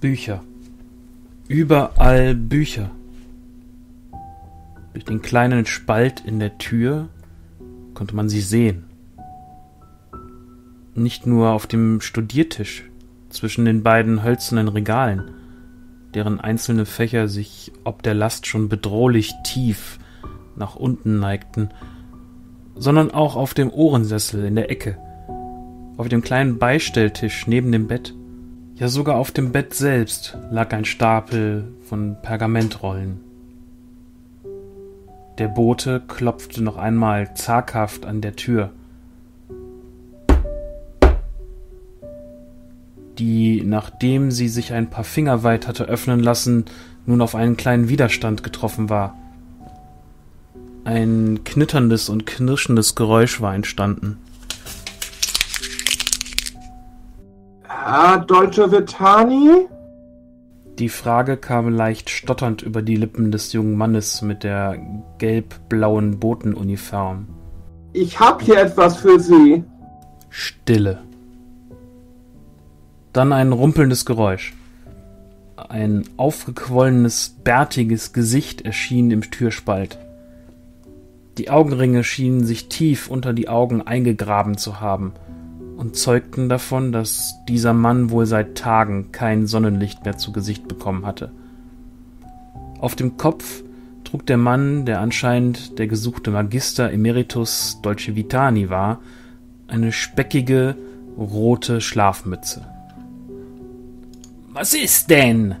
Bücher. Überall Bücher. Durch den kleinen Spalt in der Tür konnte man sie sehen. Nicht nur auf dem Studiertisch zwischen den beiden hölzernen Regalen, deren einzelne Fächer sich ob der Last schon bedrohlich tief nach unten neigten, sondern auch auf dem Ohrensessel in der Ecke, auf dem kleinen Beistelltisch neben dem Bett. Ja, sogar auf dem Bett selbst lag ein Stapel von Pergamentrollen. Der Bote klopfte noch einmal zaghaft an der Tür. Die, nachdem sie sich ein paar Finger weit hatte öffnen lassen, nun auf einen kleinen Widerstand getroffen war. Ein knitterndes und knirschendes Geräusch war entstanden. Herr Deutsche Vitani? Die Frage kam leicht stotternd über die Lippen des jungen Mannes mit der gelb-blauen Botenuniform. Ich hab hier etwas für Sie. Stille. Dann ein rumpelndes Geräusch. Ein aufgequollenes, bärtiges Gesicht erschien im Türspalt. Die Augenringe schienen sich tief unter die Augen eingegraben zu haben – und zeugten davon, dass dieser Mann wohl seit Tagen kein Sonnenlicht mehr zu Gesicht bekommen hatte. Auf dem Kopf trug der Mann, der anscheinend der gesuchte Magister Emeritus Dolce Vitani war, eine speckige, rote Schlafmütze. Was ist denn?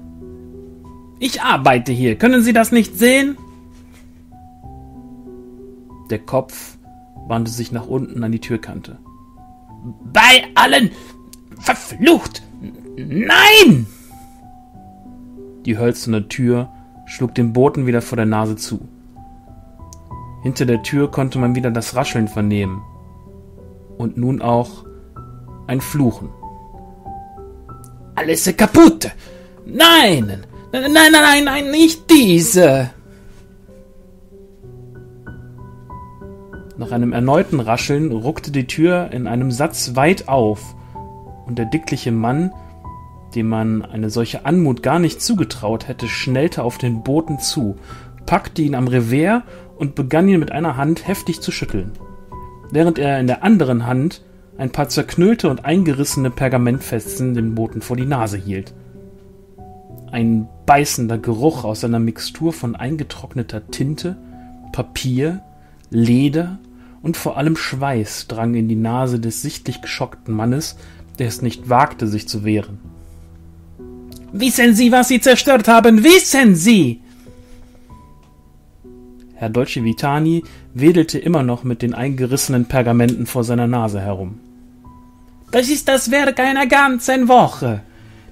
Ich arbeite hier. Können Sie das nicht sehen? Der Kopf wandte sich nach unten an die Türkante. Bei allen! Verflucht! Nein! Die hölzerne Tür schlug dem Boten wieder vor der Nase zu. Hinter der Tür konnte man wieder das Rascheln vernehmen. Und nun auch ein Fluchen. Alles kaputt! Nein! Nein, nein, nein, nein, nicht diese! Nach einem erneuten Rascheln ruckte die Tür in einem Satz weit auf, und der dickliche Mann, dem man eine solche Anmut gar nicht zugetraut hätte, schnellte auf den Boten zu, packte ihn am Revers und begann ihn mit einer Hand heftig zu schütteln, während er in der anderen Hand ein paar zerknüllte und eingerissene Pergamentfetzen dem Boten vor die Nase hielt. Ein beißender Geruch aus einer Mixtur von eingetrockneter Tinte, Papier, Leder und vor allem Schweiß drang in die Nase des sichtlich geschockten Mannes, der es nicht wagte, sich zu wehren. Wissen Sie, was Sie zerstört haben? Wissen Sie! Herr Dolce Vitani wedelte immer noch mit den eingerissenen Pergamenten vor seiner Nase herum. Das ist das Werk einer ganzen Woche.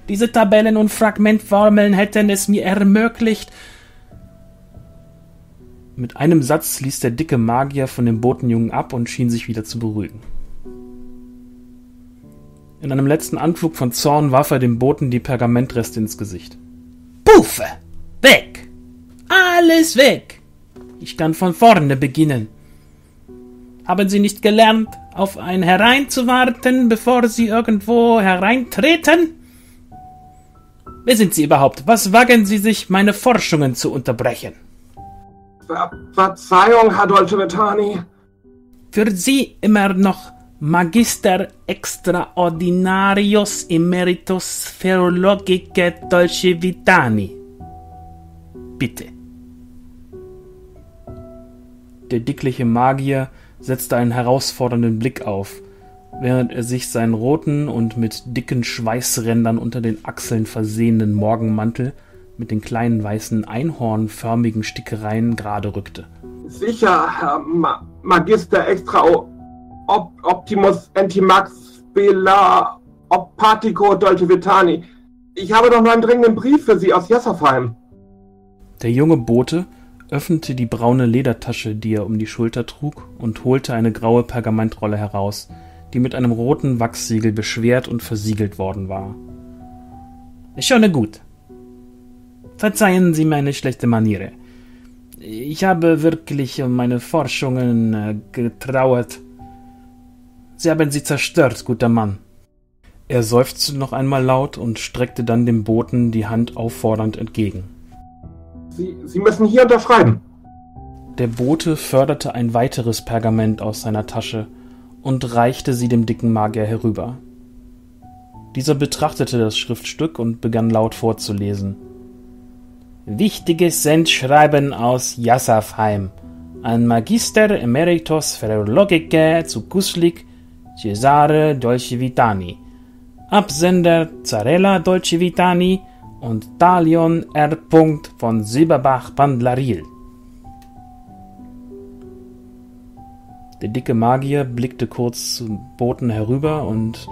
Diese Tabellen und Fragmentformeln hätten es mir ermöglicht, mit einem Satz ließ der dicke Magier von dem Botenjungen ab und schien sich wieder zu beruhigen. In einem letzten Anflug von Zorn warf er dem Boten die Pergamentreste ins Gesicht. Puffe! Weg! Alles weg! Ich kann von vorne beginnen. Haben Sie nicht gelernt, auf ein hereinzuwarten, bevor Sie irgendwo hereintreten? Wer sind Sie überhaupt? Was wagen Sie sich, meine Forschungen zu unterbrechen? Ver Verzeihung, Herr Dolce Vetani. Für Sie immer noch Magister Extraordinarius Emeritus Theologicae Dolce Vitani. Bitte. Der dickliche Magier setzte einen herausfordernden Blick auf, während er sich seinen roten und mit dicken Schweißrändern unter den Achseln versehenen Morgenmantel mit den kleinen weißen einhornförmigen Stickereien gerade rückte. Sicher, Herr Ma Magister Extra Op Optimus Antimax Bela Opatico Dolce Vitani. Ich habe doch noch einen dringenden Brief für Sie aus Jesserfheim. Der junge Bote öffnete die braune Ledertasche, die er um die Schulter trug, und holte eine graue Pergamentrolle heraus, die mit einem roten Wachssiegel beschwert und versiegelt worden war. Schon gut. Verzeihen Sie meine schlechte Maniere. Ich habe wirklich um meine Forschungen äh, getrauert. Sie haben sie zerstört, guter Mann. Er seufzte noch einmal laut und streckte dann dem Boten die Hand auffordernd entgegen. Sie, Sie müssen hier unterschreiben. Der Bote förderte ein weiteres Pergament aus seiner Tasche und reichte sie dem dicken Magier herüber. Dieser betrachtete das Schriftstück und begann laut vorzulesen. Wichtiges Sendschreiben aus Jassafheim an Magister Emeritus Philologica zu Kuslik Cesare Dolcevitani, Absender Zarella Dolcevitani und Talion R. von Silberbach Pandlaril. Der dicke Magier blickte kurz zum Boten herüber und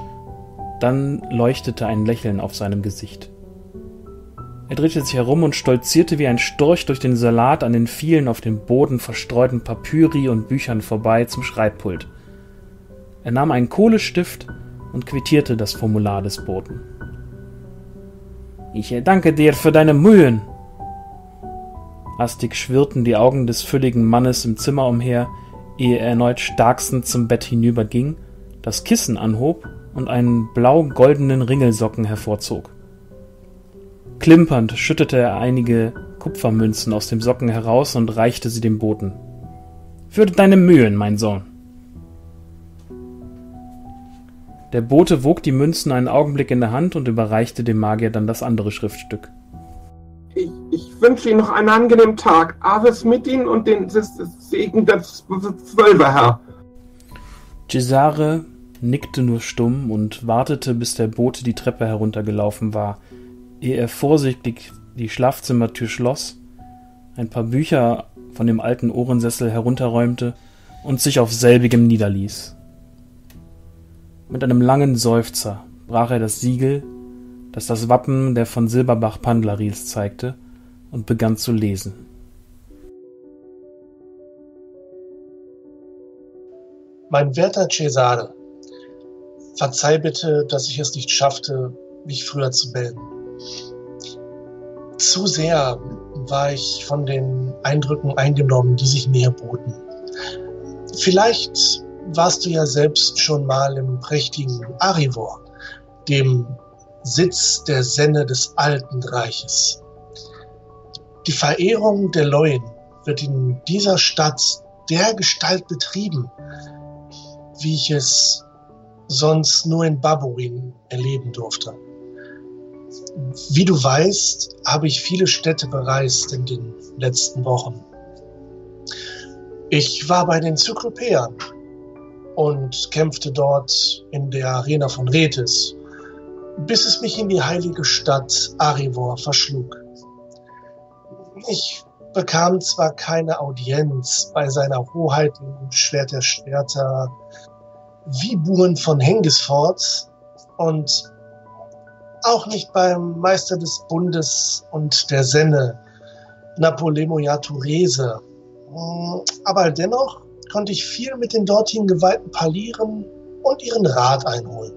dann leuchtete ein Lächeln auf seinem Gesicht. Er drehte sich herum und stolzierte wie ein Storch durch den Salat an den vielen auf dem Boden verstreuten Papyri und Büchern vorbei zum Schreibpult. Er nahm einen Kohlestift und quittierte das Formular des Boten. Ich danke dir für deine Mühen. Hastig schwirrten die Augen des fülligen Mannes im Zimmer umher, ehe er erneut starkstend zum Bett hinüberging, das Kissen anhob und einen blau-goldenen Ringelsocken hervorzog. Klimpernd schüttete er einige Kupfermünzen aus dem Socken heraus und reichte sie dem Boten. Für deine Mühen, mein Sohn. Der Bote wog die Münzen einen Augenblick in der Hand und überreichte dem Magier dann das andere Schriftstück. Ich, ich wünsche Ihnen noch einen angenehmen Tag. Aves mit Ihnen und den Segen der Zwölfer, Herr. Cesare nickte nur stumm und wartete, bis der Bote die Treppe heruntergelaufen war, ehe er vorsichtig die Schlafzimmertür schloss, ein paar Bücher von dem alten Ohrensessel herunterräumte und sich auf selbigem niederließ. Mit einem langen Seufzer brach er das Siegel, das das Wappen der von Silberbach Pandlarils zeigte, und begann zu lesen. Mein werter Cesare, verzeih bitte, dass ich es nicht schaffte, mich früher zu melden. Zu sehr war ich von den Eindrücken eingenommen, die sich mir boten. Vielleicht warst du ja selbst schon mal im prächtigen Arivor, dem Sitz der Senne des Alten Reiches. Die Verehrung der Leuen wird in dieser Stadt der Gestalt betrieben, wie ich es sonst nur in Babuin erleben durfte. Wie du weißt, habe ich viele Städte bereist in den letzten Wochen. Ich war bei den Zyklopäern und kämpfte dort in der Arena von Rethis, bis es mich in die heilige Stadt Arivor verschlug. Ich bekam zwar keine Audienz bei seiner Hoheit im Schwert der Schwerter Wiburen von Hengisfort und auch nicht beim Meister des Bundes und der Senne, Napolemo Jaturese. Aber dennoch konnte ich viel mit den dortigen Geweihten parlieren und ihren Rat einholen.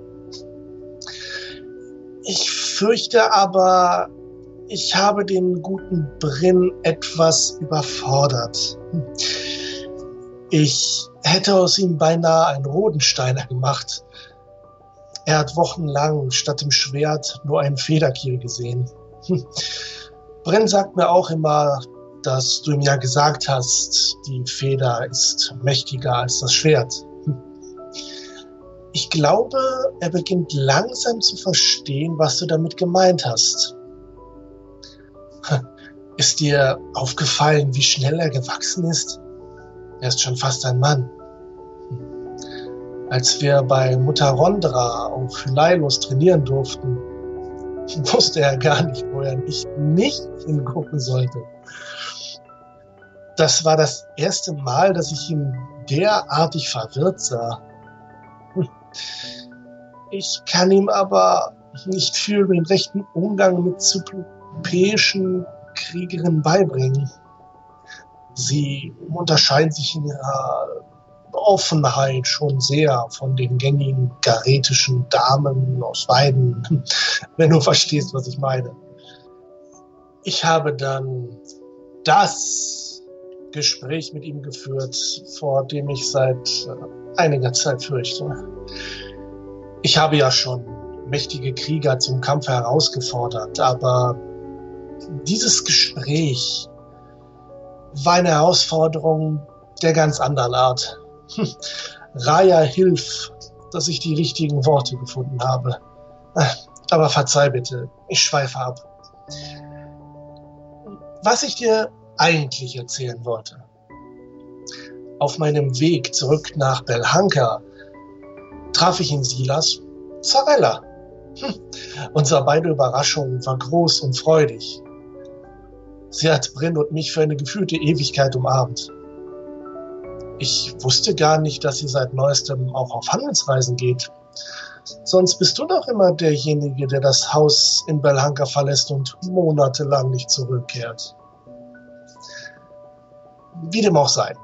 Ich fürchte aber, ich habe den guten Brin etwas überfordert. Ich hätte aus ihm beinahe einen Rodensteiner gemacht. Er hat wochenlang statt dem Schwert nur einen Federkiel gesehen. Bren sagt mir auch immer, dass du ihm ja gesagt hast, die Feder ist mächtiger als das Schwert. Ich glaube, er beginnt langsam zu verstehen, was du damit gemeint hast. Ist dir aufgefallen, wie schnell er gewachsen ist? Er ist schon fast ein Mann. Als wir bei Mutter Rondra auf Hylailos trainieren durften, wusste er gar nicht, wo er nicht, nicht hingucken sollte. Das war das erste Mal, dass ich ihn derartig verwirrt sah. Ich kann ihm aber nicht viel den rechten Umgang mit zyklopäischen Kriegerinnen beibringen. Sie unterscheiden sich in ihrer Offenheit schon sehr von den gängigen garetischen Damen aus Weiden, wenn du verstehst, was ich meine. Ich habe dann das Gespräch mit ihm geführt, vor dem ich seit äh, einiger Zeit fürchte. Ich habe ja schon mächtige Krieger zum Kampf herausgefordert, aber dieses Gespräch war eine Herausforderung der ganz anderen Art. Raya, hilf, dass ich die richtigen Worte gefunden habe. Aber verzeih bitte, ich schweife ab. Was ich dir eigentlich erzählen wollte. Auf meinem Weg zurück nach Belhanka traf ich in Silas Zarella. Hm. Unsere beide Überraschung war groß und freudig. Sie hat Bryn und mich für eine gefühlte Ewigkeit umarmt. Ich wusste gar nicht, dass sie seit neuestem auch auf Handelsreisen geht. Sonst bist du doch immer derjenige, der das Haus in Belhanka verlässt und monatelang nicht zurückkehrt. Wie dem auch sei.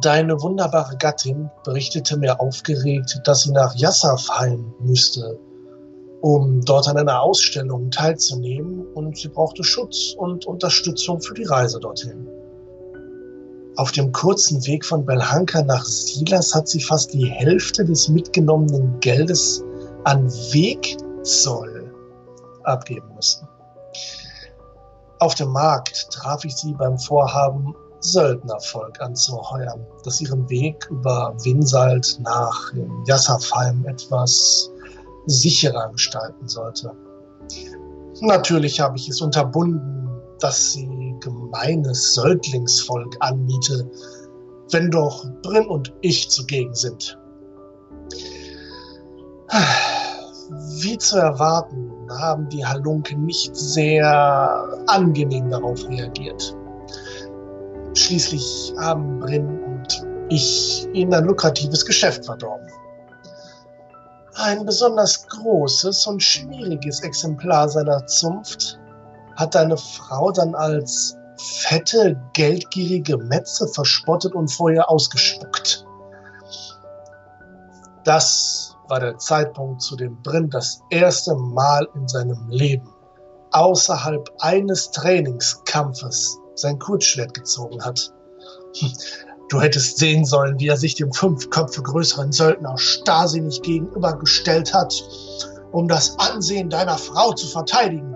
Deine wunderbare Gattin berichtete mir aufgeregt, dass sie nach Yassafheim müsste, um dort an einer Ausstellung teilzunehmen und sie brauchte Schutz und Unterstützung für die Reise dorthin. Auf dem kurzen Weg von Belhanka nach Silas hat sie fast die Hälfte des mitgenommenen Geldes an Wegzoll abgeben müssen. Auf dem Markt traf ich sie beim Vorhaben, Söldnervolk anzuheuern, das ihren Weg über Winsalt nach Jassafheim etwas sicherer gestalten sollte. Natürlich habe ich es unterbunden, dass sie gemeines Söldlingsvolk anmiete, wenn doch Brin und ich zugegen sind. Wie zu erwarten, haben die Halunken nicht sehr angenehm darauf reagiert. Schließlich haben Brin und ich ihnen ein lukratives Geschäft verdorben. Ein besonders großes und schwieriges Exemplar seiner Zunft hat deine Frau dann als fette, geldgierige Metze verspottet und vorher ausgespuckt. Das war der Zeitpunkt, zu dem Brin das erste Mal in seinem Leben außerhalb eines Trainingskampfes sein Kurzschwert gezogen hat. Hm, du hättest sehen sollen, wie er sich dem fünf Köpfe größeren Söldner starrsinnig gegenübergestellt hat, um das Ansehen deiner Frau zu verteidigen.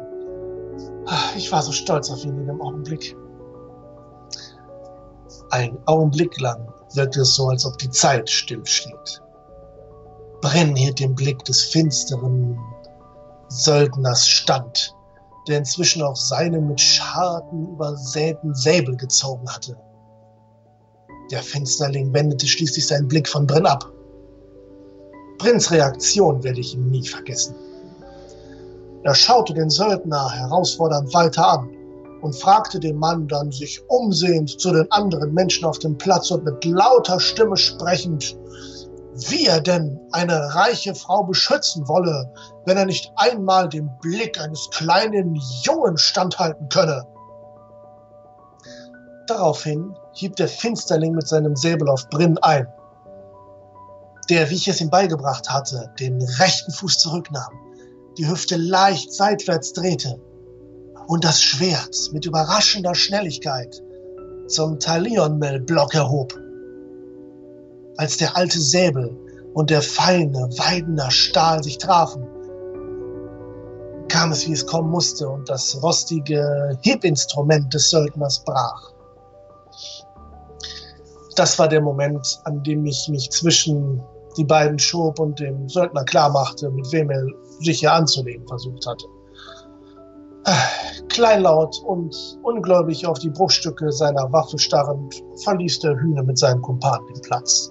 Ich war so stolz auf ihn in dem Augenblick. Ein Augenblick lang wirkte es so, als ob die Zeit stillsteht. Brenn hielt den Blick des finsteren Söldners stand, der inzwischen auch seine mit Scharten übersäten Säbel gezogen hatte. Der Finsterling wendete schließlich seinen Blick von Brenn ab. Brenns Reaktion werde ich ihm nie vergessen. Er schaute den Söldner herausfordernd weiter an und fragte den Mann dann sich umsehend zu den anderen Menschen auf dem Platz und mit lauter Stimme sprechend, wie er denn eine reiche Frau beschützen wolle, wenn er nicht einmal dem Blick eines kleinen Jungen standhalten könne. Daraufhin hieb der Finsterling mit seinem Säbel auf Brinn ein, der, wie ich es ihm beigebracht hatte, den rechten Fuß zurücknahm, die Hüfte leicht seitwärts drehte und das Schwert mit überraschender Schnelligkeit zum Talionmel-Block erhob als der alte Säbel und der feine, weidender Stahl sich trafen, kam es, wie es kommen musste, und das rostige Hebinstrument des Söldners brach. Das war der Moment, an dem ich mich zwischen die beiden schob und dem Söldner klarmachte, mit wem er sich hier anzulegen versucht hatte. Kleinlaut und ungläubig auf die Bruchstücke seiner Waffe starrend, verließ der Hühner mit seinem Kumpan den Platz.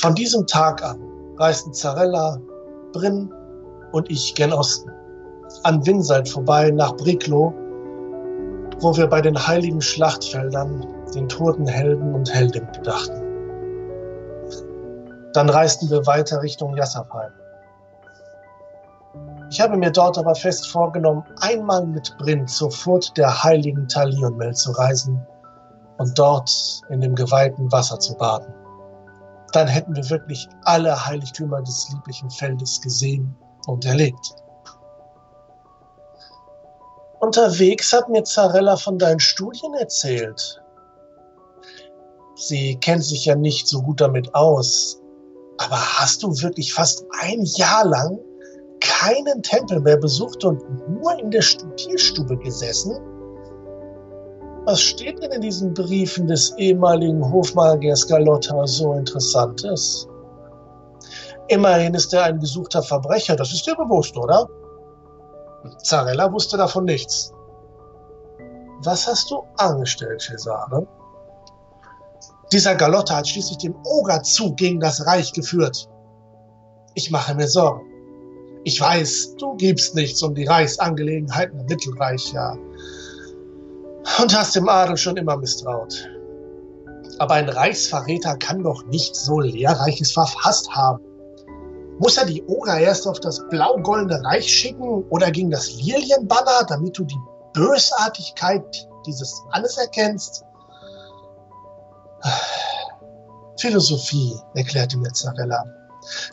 Von diesem Tag an reisten Zarella, Brinn und ich gen Osten, an Winseit vorbei nach Briklo, wo wir bei den heiligen Schlachtfeldern den toten Helden und Heldinnen gedachten. Dann reisten wir weiter Richtung Jassafheim. Ich habe mir dort aber fest vorgenommen, einmal mit Brinn zur Furt der heiligen Talionmel zu reisen und dort in dem geweihten Wasser zu baden. Dann hätten wir wirklich alle Heiligtümer des lieblichen Feldes gesehen und erlebt. Unterwegs hat mir Zarella von deinen Studien erzählt. Sie kennt sich ja nicht so gut damit aus. Aber hast du wirklich fast ein Jahr lang keinen Tempel mehr besucht und nur in der Studierstube gesessen? Was steht denn in diesen Briefen des ehemaligen Hofmagiers Galotta so Interessantes? Immerhin ist er ein gesuchter Verbrecher, das ist dir bewusst, oder? Zarella wusste davon nichts. Was hast du angestellt, Cesare? Dieser Galotta hat schließlich den Ogerzug gegen das Reich geführt. Ich mache mir Sorgen. Ich weiß, du gibst nichts um die Reichsangelegenheiten im Mittelreich, ja. Und hast dem Adel schon immer misstraut. Aber ein Reichsverräter kann doch nicht so Lehrreiches verfasst haben. Muss er die Oger erst auf das blau-goldene Reich schicken oder gegen das Lilienbanner, damit du die Bösartigkeit dieses Mannes erkennst? Philosophie, erklärte mir Zarella.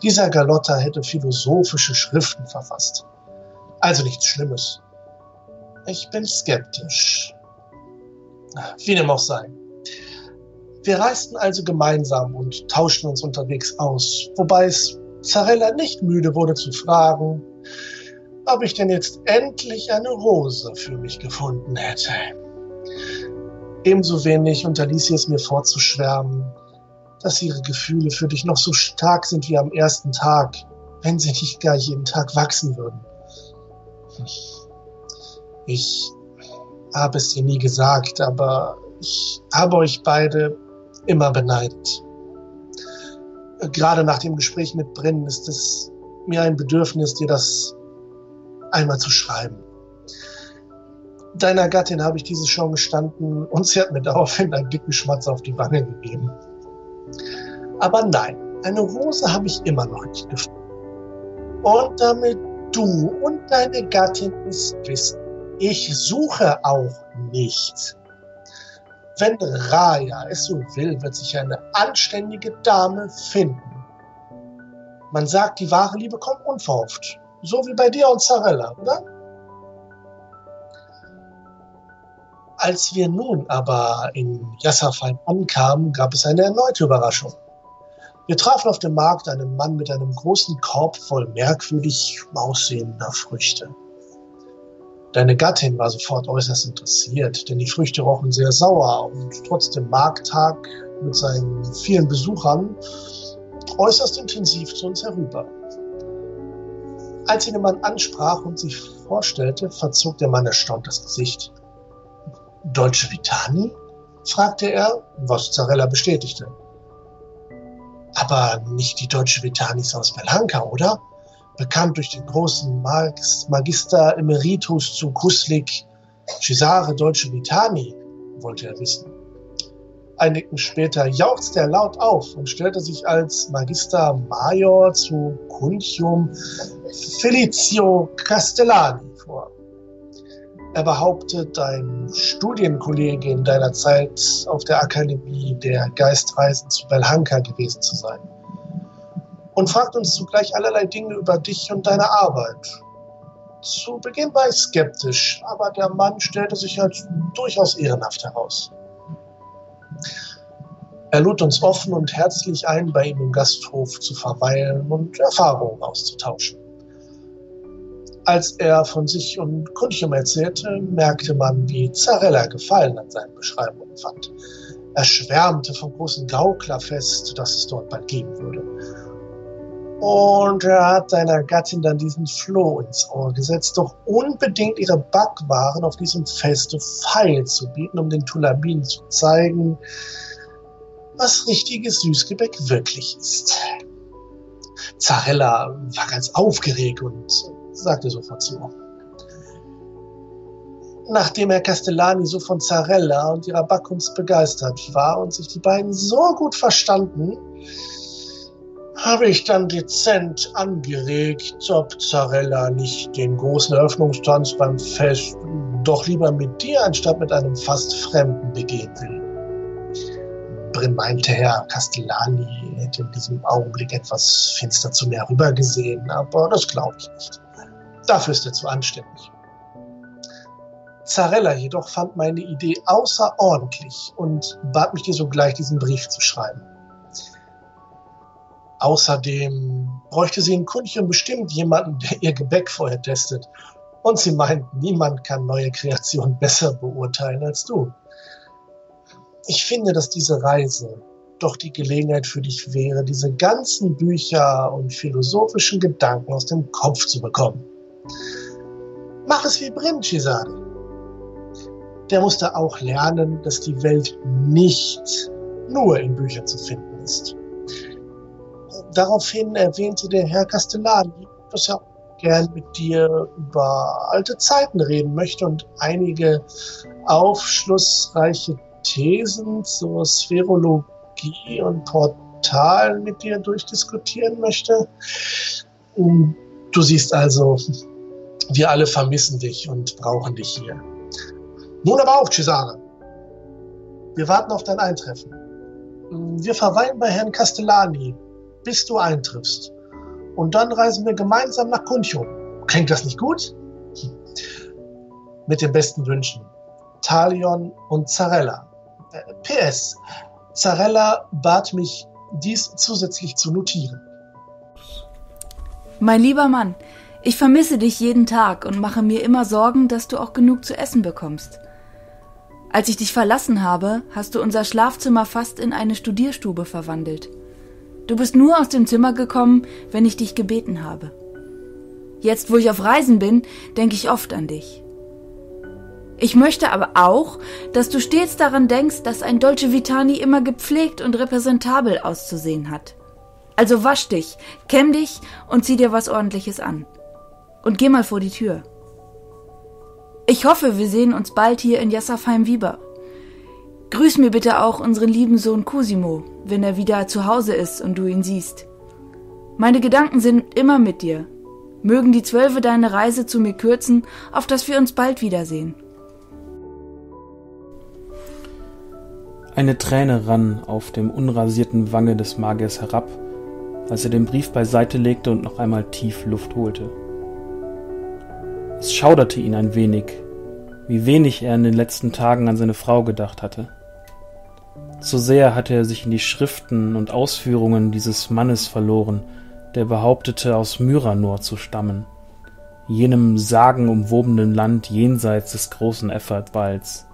Dieser Galotta hätte philosophische Schriften verfasst. Also nichts Schlimmes. Ich bin skeptisch. Wie dem auch sei. Wir reisten also gemeinsam und tauschten uns unterwegs aus, wobei es Zarella nicht müde wurde zu fragen, ob ich denn jetzt endlich eine Rose für mich gefunden hätte. Ebenso wenig unterließ sie es mir vorzuschwärmen, dass ihre Gefühle für dich noch so stark sind wie am ersten Tag, wenn sie nicht gar jeden Tag wachsen würden. Ich habe es dir nie gesagt, aber ich habe euch beide immer beneidet gerade nach dem Gespräch mit Brenn ist es mir ein Bedürfnis, dir das einmal zu schreiben. Deiner Gattin habe ich diese schon gestanden und sie hat mir daraufhin einen dicken Schmatz auf die Wange gegeben. Aber nein, eine Rose habe ich immer noch nicht gefunden. Und damit du und deine Gattin es wissen, ich suche auch nicht. Wenn Raya es so will, wird sich eine anständige Dame finden. Man sagt, die wahre Liebe kommt unverhofft. So wie bei dir und Zarella, oder? Als wir nun aber in Yassafheim ankamen, gab es eine erneute Überraschung. Wir trafen auf dem Markt einen Mann mit einem großen Korb voll merkwürdig aussehender Früchte. Deine Gattin war sofort äußerst interessiert, denn die Früchte rochen sehr sauer und trotz dem Markttag mit seinen vielen Besuchern äußerst intensiv zu uns herüber. Als sie den Mann ansprach und sich vorstellte, verzog der Mann erstaunt das Gesicht. Deutsche Vitani? fragte er, was Zarella bestätigte. Aber nicht die Deutsche Vitanis aus Belhanka, oder? Bekannt durch den großen Magister Emeritus zu Kuslik, Cesare Dolce Vitani, wollte er wissen. Einigen später jauchzte er laut auf und stellte sich als Magister Major zu Cuntium Felizio Castellani vor. Er behauptet, ein Studienkollege in deiner Zeit auf der Akademie der Geistreisen zu Belhanka gewesen zu sein und fragt uns zugleich allerlei Dinge über dich und deine Arbeit. Zu Beginn war ich skeptisch, aber der Mann stellte sich als durchaus ehrenhaft heraus. Er lud uns offen und herzlich ein, bei ihm im Gasthof zu verweilen und Erfahrungen auszutauschen. Als er von sich und Kuntium erzählte, merkte man, wie Zarella Gefallen an seinen Beschreibungen fand. Er schwärmte vom großen Gauklerfest, das es dort bald geben würde und er hat seiner Gattin dann diesen Floh ins Ohr gesetzt, doch unbedingt ihre Backwaren auf diesem Feste feil zu bieten, um den Tulabinen zu zeigen, was richtiges Süßgebäck wirklich ist. Zarella war ganz aufgeregt und sagte sofort zu. Nachdem Herr Castellani so von Zarella und ihrer Backkunst begeistert war und sich die beiden so gut verstanden, habe ich dann dezent angeregt, ob Zarella nicht den großen Eröffnungstanz beim Fest doch lieber mit dir anstatt mit einem fast Fremden begehen will. Brin meinte, Herr Castellani hätte in diesem Augenblick etwas finster zu mir herübergesehen, aber das glaube ich nicht. Dafür ist er zu anständig. Zarella jedoch fand meine Idee außerordentlich und bat mich dir sogleich diesen Brief zu schreiben. Außerdem bräuchte sie in Kunchen bestimmt jemanden, der ihr Gebäck vorher testet. Und sie meint, niemand kann neue Kreationen besser beurteilen als du. Ich finde, dass diese Reise doch die Gelegenheit für dich wäre, diese ganzen Bücher und philosophischen Gedanken aus dem Kopf zu bekommen. Mach es wie Brin, Cesare der musste auch lernen, dass die Welt nicht nur in Büchern zu finden ist. Daraufhin erwähnte der Herr Castellani, dass er gern mit dir über alte Zeiten reden möchte und einige aufschlussreiche Thesen zur Spherologie und Portal mit dir durchdiskutieren möchte. Du siehst also, wir alle vermissen dich und brauchen dich hier. Nun aber auf, Cesare. Wir warten auf dein Eintreffen. Wir verweilen bei Herrn Castellani, bis du eintriffst. Und dann reisen wir gemeinsam nach Cunchum. Klingt das nicht gut? Mit den besten Wünschen. Talion und Zarella. Äh, PS. Zarella bat mich, dies zusätzlich zu notieren. Mein lieber Mann, ich vermisse dich jeden Tag und mache mir immer Sorgen, dass du auch genug zu essen bekommst. Als ich dich verlassen habe, hast du unser Schlafzimmer fast in eine Studierstube verwandelt. Du bist nur aus dem Zimmer gekommen, wenn ich dich gebeten habe. Jetzt, wo ich auf Reisen bin, denke ich oft an dich. Ich möchte aber auch, dass du stets daran denkst, dass ein Dolce Vitani immer gepflegt und repräsentabel auszusehen hat. Also wasch dich, kämm dich und zieh dir was ordentliches an. Und geh mal vor die Tür. Ich hoffe, wir sehen uns bald hier in Jassafheim-Wieber. Grüß mir bitte auch unseren lieben Sohn Cosimo, wenn er wieder zu Hause ist und du ihn siehst. Meine Gedanken sind immer mit dir. Mögen die Zwölfe deine Reise zu mir kürzen, auf dass wir uns bald wiedersehen. Eine Träne rann auf dem unrasierten Wange des Magiers herab, als er den Brief beiseite legte und noch einmal tief Luft holte. Es schauderte ihn ein wenig, wie wenig er in den letzten Tagen an seine Frau gedacht hatte. So sehr hatte er sich in die Schriften und Ausführungen dieses Mannes verloren, der behauptete, aus Myranor zu stammen, jenem sagenumwobenen Land jenseits des großen Effertwalds.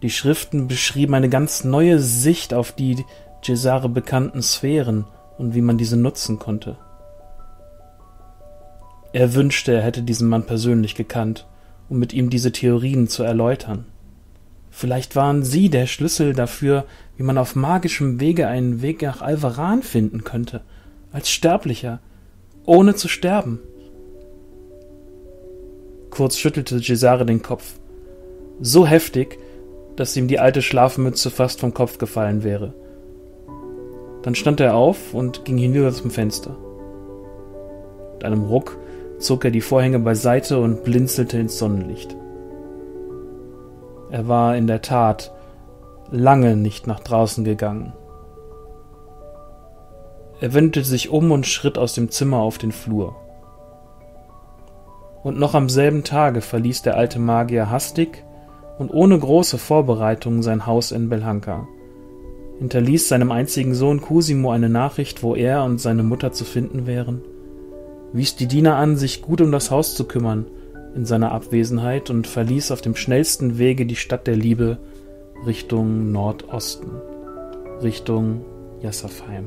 Die Schriften beschrieben eine ganz neue Sicht auf die Cesare bekannten Sphären und wie man diese nutzen konnte. Er wünschte, er hätte diesen Mann persönlich gekannt, um mit ihm diese Theorien zu erläutern. Vielleicht waren sie der Schlüssel dafür, wie man auf magischem Wege einen Weg nach Alvaran finden könnte, als Sterblicher, ohne zu sterben. Kurz schüttelte Cesare den Kopf, so heftig, dass ihm die alte Schlafmütze fast vom Kopf gefallen wäre. Dann stand er auf und ging hinüber zum Fenster. Mit einem Ruck zog er die Vorhänge beiseite und blinzelte ins Sonnenlicht. Er war in der Tat lange nicht nach draußen gegangen. Er wendete sich um und schritt aus dem Zimmer auf den Flur. Und noch am selben Tage verließ der alte Magier hastig und ohne große Vorbereitungen sein Haus in Belhanka, hinterließ seinem einzigen Sohn Cosimo eine Nachricht, wo er und seine Mutter zu finden wären, wies die Diener an, sich gut um das Haus zu kümmern in seiner Abwesenheit und verließ auf dem schnellsten Wege die Stadt der Liebe Richtung Nordosten, Richtung Jassafheim.